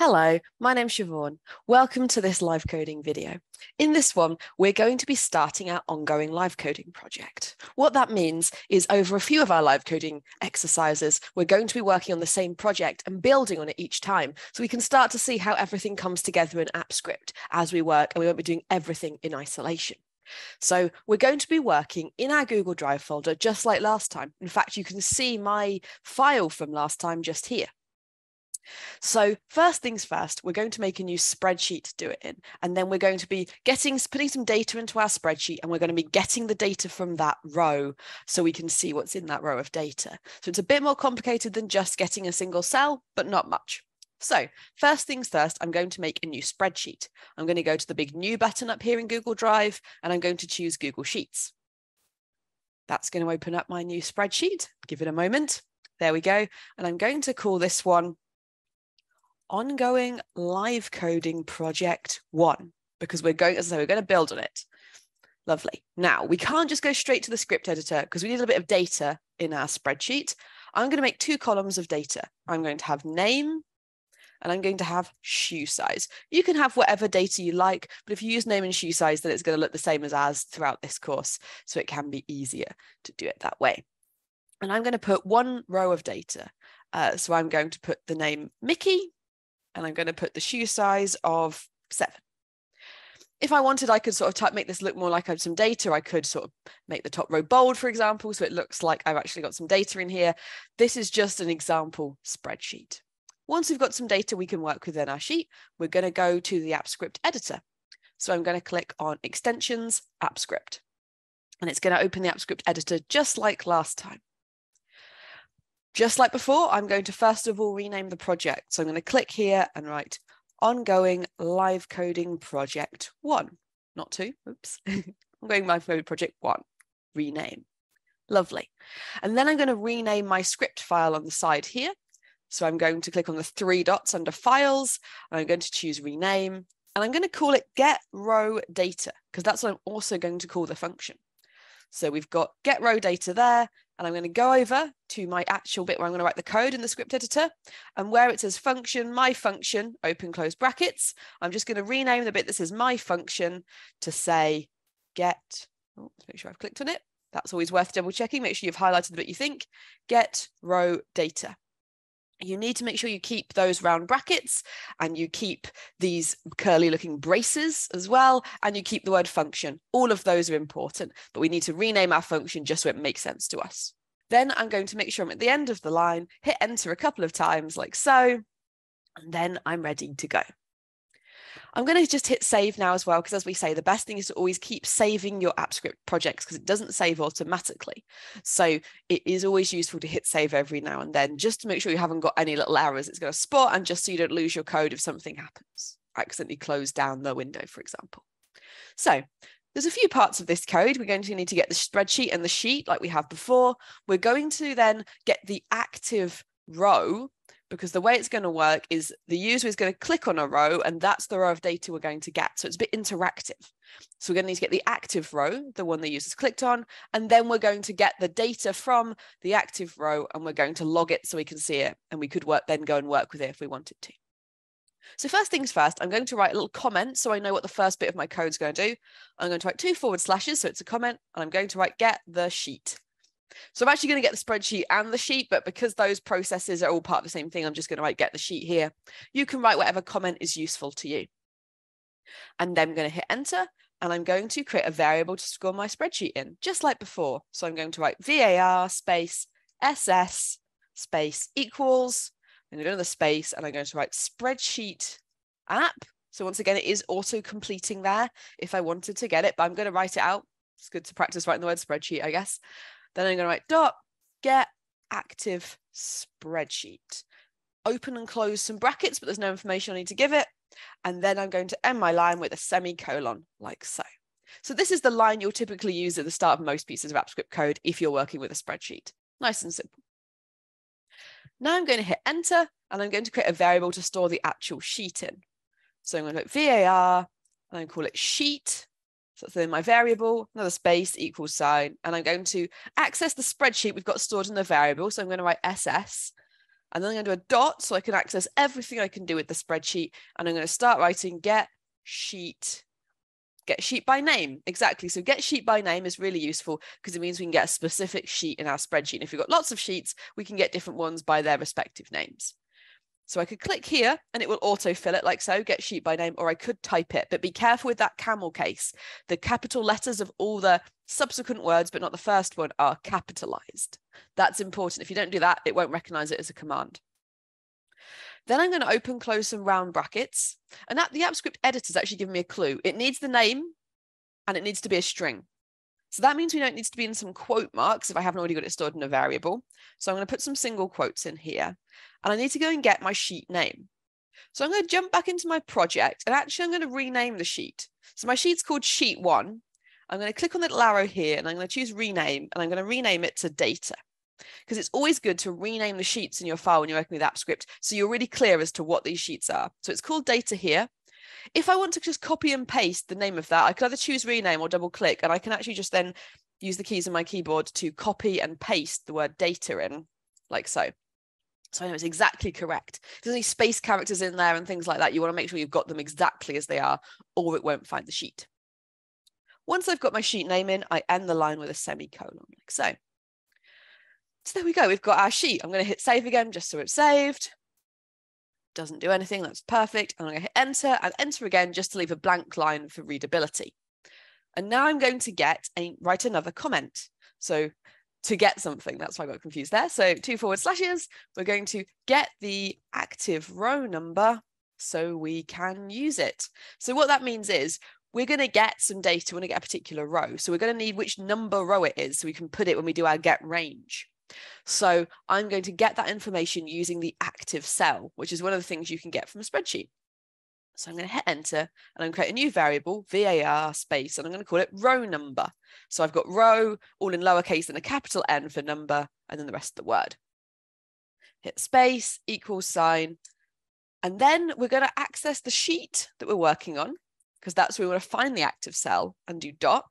Hello, my name's Siobhan. Welcome to this live coding video. In this one, we're going to be starting our ongoing live coding project. What that means is over a few of our live coding exercises, we're going to be working on the same project and building on it each time. So we can start to see how everything comes together in Apps Script as we work and we won't be doing everything in isolation. So we're going to be working in our Google Drive folder, just like last time. In fact, you can see my file from last time just here. So first things first, we're going to make a new spreadsheet to do it in, and then we're going to be getting putting some data into our spreadsheet, and we're going to be getting the data from that row so we can see what's in that row of data. So it's a bit more complicated than just getting a single cell, but not much. So first things first, I'm going to make a new spreadsheet. I'm going to go to the big new button up here in Google Drive, and I'm going to choose Google Sheets. That's going to open up my new spreadsheet. Give it a moment. There we go. And I'm going to call this one ongoing live coding project one, because we're going, as I say, we're going to build on it. Lovely. Now, we can't just go straight to the script editor because we need a bit of data in our spreadsheet. I'm going to make two columns of data. I'm going to have name and I'm going to have shoe size. You can have whatever data you like, but if you use name and shoe size, then it's going to look the same as ours throughout this course. So it can be easier to do it that way. And I'm going to put one row of data. Uh, so I'm going to put the name Mickey and I'm going to put the shoe size of seven. If I wanted, I could sort of type, make this look more like I have some data. I could sort of make the top row bold, for example, so it looks like I've actually got some data in here. This is just an example spreadsheet. Once we've got some data we can work with in our sheet, we're going to go to the Apps Script editor. So I'm going to click on Extensions, Apps Script. And it's going to open the Apps Script editor just like last time. Just like before, I'm going to first of all rename the project. So I'm going to click here and write ongoing live coding project one, not two, oops. ongoing live coding project one, rename. Lovely. And then I'm going to rename my script file on the side here. So I'm going to click on the three dots under files, and I'm going to choose rename, and I'm going to call it get row data, because that's what I'm also going to call the function. So we've got get row data there, and I'm going to go over to my actual bit where I'm going to write the code in the script editor. And where it says function, my function, open close brackets, I'm just going to rename the bit that says my function to say get, oh, let's make sure I've clicked on it. That's always worth double checking. Make sure you've highlighted the bit you think, get row data you need to make sure you keep those round brackets and you keep these curly looking braces as well and you keep the word function. All of those are important but we need to rename our function just so it makes sense to us. Then i'm going to make sure i'm at the end of the line hit enter a couple of times like so and then i'm ready to go I'm going to just hit save now as well, because as we say, the best thing is to always keep saving your Apps Script projects because it doesn't save automatically. So it is always useful to hit save every now and then, just to make sure you haven't got any little errors it's going to spot and just so you don't lose your code if something happens, accidentally close down the window, for example. So there's a few parts of this code. We're going to need to get the spreadsheet and the sheet like we have before. We're going to then get the active row because the way it's going to work is the user is going to click on a row and that's the row of data we're going to get. So it's a bit interactive. So we're going to need to get the active row, the one the user's clicked on, and then we're going to get the data from the active row and we're going to log it so we can see it. And we could work then go and work with it if we wanted to. So first things first, I'm going to write a little comment so I know what the first bit of my code is going to do. I'm going to write two forward slashes, so it's a comment, and I'm going to write get the sheet. So I'm actually going to get the spreadsheet and the sheet, but because those processes are all part of the same thing, I'm just going to write get the sheet here. You can write whatever comment is useful to you. And then I'm going to hit enter and I'm going to create a variable to score my spreadsheet in, just like before. So I'm going to write var space ss space equals, I'm go to the space and I'm going to write spreadsheet app. So once again, it is auto completing there if I wanted to get it, but I'm going to write it out. It's good to practice writing the word spreadsheet, I guess. Then I'm going to write dot get active spreadsheet. Open and close some brackets, but there's no information I need to give it. And then I'm going to end my line with a semicolon like so. So this is the line you'll typically use at the start of most pieces of Apps Script code if you're working with a spreadsheet. Nice and simple. Now I'm going to hit enter and I'm going to create a variable to store the actual sheet in. So I'm going to put var and I call it sheet so in my variable, another space, equals sign, and I'm going to access the spreadsheet we've got stored in the variable. So I'm going to write SS, And then I'm going to do a dot so I can access everything I can do with the spreadsheet. And I'm going to start writing get sheet, get sheet by name. Exactly. So get sheet by name is really useful because it means we can get a specific sheet in our spreadsheet. And if we've got lots of sheets, we can get different ones by their respective names. So I could click here and it will autofill it like so, get sheet by name, or I could type it, but be careful with that camel case. The capital letters of all the subsequent words, but not the first one, are capitalized. That's important. If you don't do that, it won't recognize it as a command. Then I'm going to open, close some round brackets. And that the Apps Script editor is actually giving me a clue. It needs the name and it needs to be a string. So that means we don't need to be in some quote marks if I haven't already got it stored in a variable. So I'm going to put some single quotes in here and I need to go and get my sheet name. So I'm going to jump back into my project and actually I'm going to rename the sheet. So my sheet's called sheet one. I'm going to click on the little arrow here and I'm going to choose rename and I'm going to rename it to data because it's always good to rename the sheets in your file when you're working with Apps Script so you're really clear as to what these sheets are. So it's called data here. If I want to just copy and paste the name of that, I could either choose rename or double click, and I can actually just then use the keys on my keyboard to copy and paste the word data in, like so. So I know it's exactly correct. If there's any space characters in there and things like that, you want to make sure you've got them exactly as they are, or it won't find the sheet. Once I've got my sheet name in, I end the line with a semicolon, like so. So there we go, we've got our sheet. I'm going to hit save again just so it's saved doesn't do anything. That's perfect. I'm going to hit enter and enter again just to leave a blank line for readability. And now I'm going to get a write another comment. So to get something, that's why I got confused there. So two forward slashes, we're going to get the active row number so we can use it. So what that means is we're going to get some data, going to get a particular row. So we're going to need which number row it is so we can put it when we do our get range. So I'm going to get that information using the active cell, which is one of the things you can get from a spreadsheet. So I'm going to hit enter and I'm going to create a new variable, var space, and I'm going to call it row number. So I've got row all in lowercase and a capital N for number, and then the rest of the word. Hit space, equals sign, and then we're going to access the sheet that we're working on, because that's where we want to find the active cell and do dot.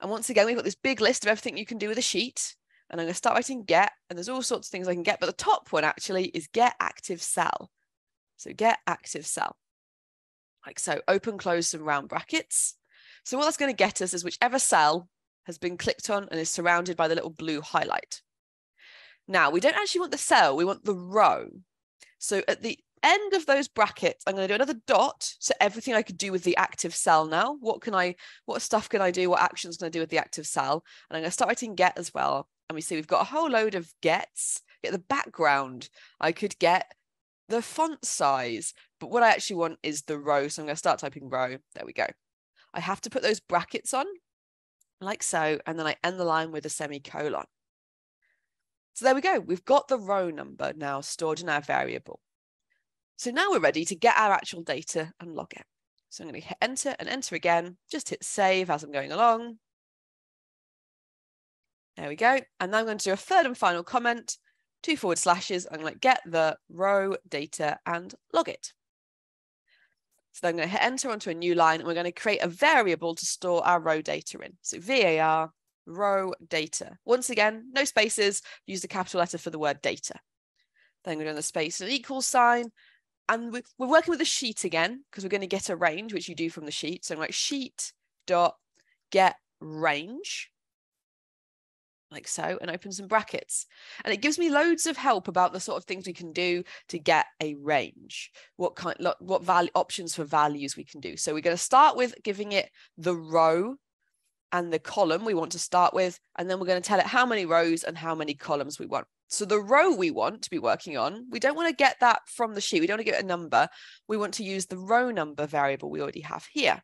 And once again, we've got this big list of everything you can do with a sheet and I'm going to start writing get, and there's all sorts of things I can get, but the top one actually is get active cell. So get active cell. Like so, open, close some round brackets. So what that's going to get us is whichever cell has been clicked on and is surrounded by the little blue highlight. Now, we don't actually want the cell, we want the row. So at the end of those brackets, I'm going to do another dot. So everything I could do with the active cell now. What can I, what stuff can I do? What actions can I do with the active cell? And I'm going to start writing get as well and we see we've got a whole load of gets, get the background. I could get the font size, but what I actually want is the row. So I'm going to start typing row. There we go. I have to put those brackets on like so, and then I end the line with a semicolon. So there we go. We've got the row number now stored in our variable. So now we're ready to get our actual data and log it. So I'm going to hit enter and enter again, just hit save as I'm going along. There we go. And now I'm going to do a third and final comment, two forward slashes. I'm going to get the row data and log it. So then I'm going to hit enter onto a new line and we're going to create a variable to store our row data in. So VAR row data. Once again, no spaces, use the capital letter for the word data. Then we're doing the space and equal sign. And we're working with a sheet again because we're going to get a range, which you do from the sheet. So I'm like sheet dot get range like so, and open some brackets. And it gives me loads of help about the sort of things we can do to get a range, what kind, what value options for values we can do. So we're going to start with giving it the row and the column we want to start with, and then we're going to tell it how many rows and how many columns we want. So the row we want to be working on, we don't want to get that from the sheet. We don't want to get a number. We want to use the row number variable we already have here.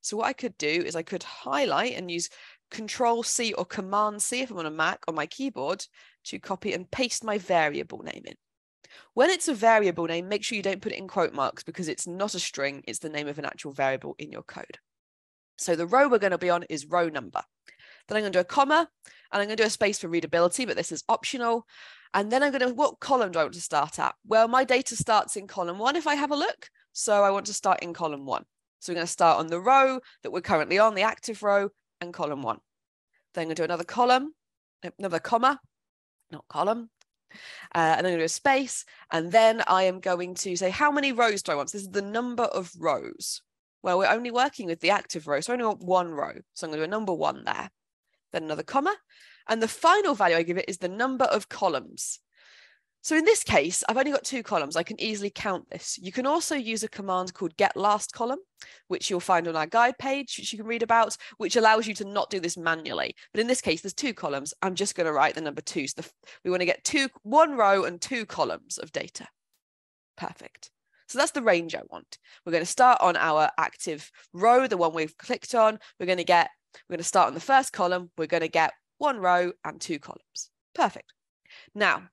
So what I could do is I could highlight and use Control C or Command C if I'm on a Mac on my keyboard to copy and paste my variable name in. When it's a variable name, make sure you don't put it in quote marks because it's not a string, it's the name of an actual variable in your code. So the row we're going to be on is row number. Then I'm going to do a comma and I'm going to do a space for readability, but this is optional. And then I'm going to, what column do I want to start at? Well, my data starts in column one if I have a look. So I want to start in column one. So we're going to start on the row that we're currently on, the active row, and column one. Then I'm going to do another column, another comma, not column. Uh, and I'm going to do a space. And then I am going to say, how many rows do I want? So this is the number of rows. Well, we're only working with the active row. So I only want one row. So I'm going to do a number one there. Then another comma. And the final value I give it is the number of columns. So in this case, I've only got two columns. I can easily count this. You can also use a command called get last column, which you'll find on our guide page, which you can read about, which allows you to not do this manually. But in this case, there's two columns. I'm just going to write the number two. So the, we want to get two, one row and two columns of data. Perfect. So that's the range I want. We're going to start on our active row, the one we've clicked on. We're going to get, we're going to start on the first column. We're going to get one row and two columns. Perfect. Now,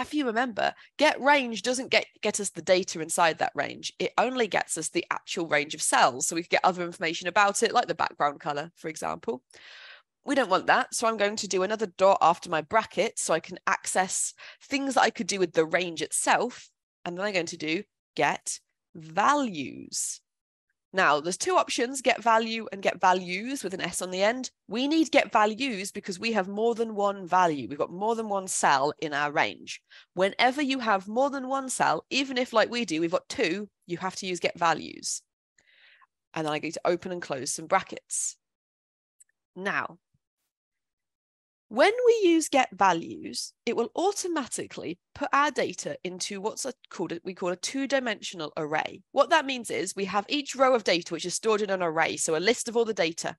if you remember, get range doesn't get, get us the data inside that range. It only gets us the actual range of cells. So we can get other information about it, like the background color, for example. We don't want that. So I'm going to do another dot after my bracket so I can access things that I could do with the range itself. And then I'm going to do get values. Now, there's two options, get value and get values with an S on the end. We need get values because we have more than one value. We've got more than one cell in our range. Whenever you have more than one cell, even if like we do, we've got two, you have to use get values. And then I go to open and close some brackets. Now, when we use get values, it will automatically put our data into what's a, called a, we call a two-dimensional array. What that means is we have each row of data which is stored in an array, so a list of all the data.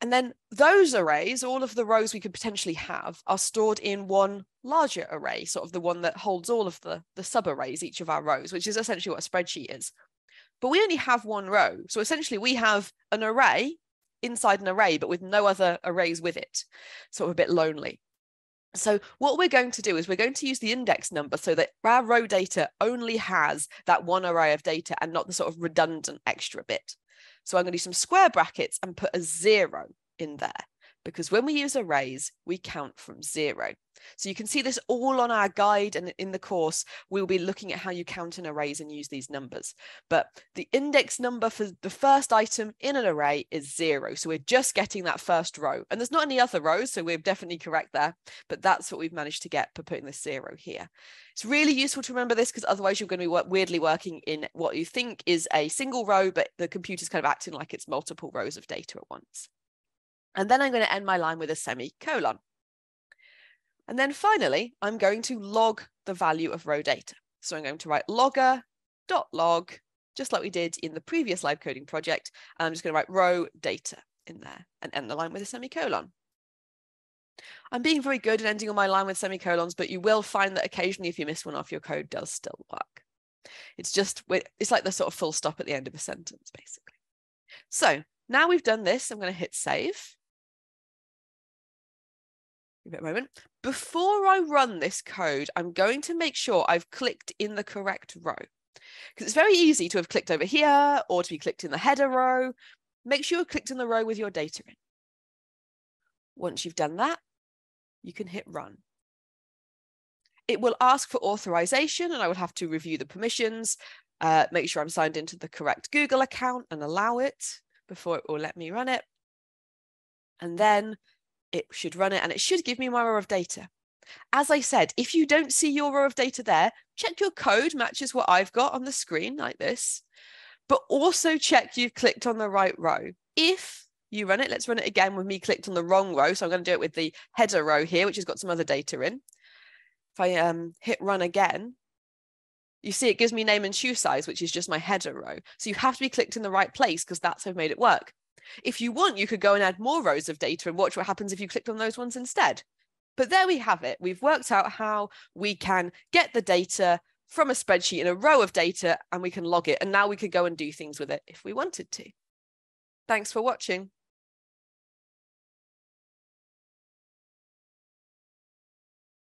And then those arrays, all of the rows we could potentially have, are stored in one larger array, sort of the one that holds all of the, the sub-arrays, each of our rows, which is essentially what a spreadsheet is. But we only have one row. So essentially we have an array inside an array, but with no other arrays with it, sort of a bit lonely. So what we're going to do is we're going to use the index number so that our row data only has that one array of data and not the sort of redundant extra bit. So I'm going to do some square brackets and put a zero in there because when we use arrays, we count from zero. So you can see this all on our guide and in the course, we'll be looking at how you count in arrays and use these numbers. But the index number for the first item in an array is zero. So we're just getting that first row and there's not any other rows. So we're definitely correct there, but that's what we've managed to get for putting this zero here. It's really useful to remember this because otherwise you're going to be weirdly working in what you think is a single row, but the computer's kind of acting like it's multiple rows of data at once. And then I'm going to end my line with a semicolon. And then finally, I'm going to log the value of row data. So I'm going to write logger dot log, just like we did in the previous live coding project. And I'm just going to write row data in there and end the line with a semicolon. I'm being very good at ending on my line with semicolons, but you will find that occasionally if you miss one off, your code does still work. It's just, it's like the sort of full stop at the end of a sentence, basically. So now we've done this, I'm going to hit save. Give it a moment. Before I run this code, I'm going to make sure I've clicked in the correct row. Because it's very easy to have clicked over here or to be clicked in the header row. Make sure you're clicked in the row with your data in. Once you've done that, you can hit run. It will ask for authorization and I will have to review the permissions, uh, make sure I'm signed into the correct Google account and allow it before it will let me run it. And then it should run it and it should give me my row of data. As I said, if you don't see your row of data there, check your code matches what I've got on the screen like this, but also check you've clicked on the right row. If you run it, let's run it again with me clicked on the wrong row. So I'm going to do it with the header row here, which has got some other data in. If I um, hit run again, you see it gives me name and shoe size, which is just my header row. So you have to be clicked in the right place because that's how I've made it work. If you want, you could go and add more rows of data and watch what happens if you clicked on those ones instead. But there we have it. We've worked out how we can get the data from a spreadsheet in a row of data and we can log it. And now we could go and do things with it if we wanted to. Thanks for watching.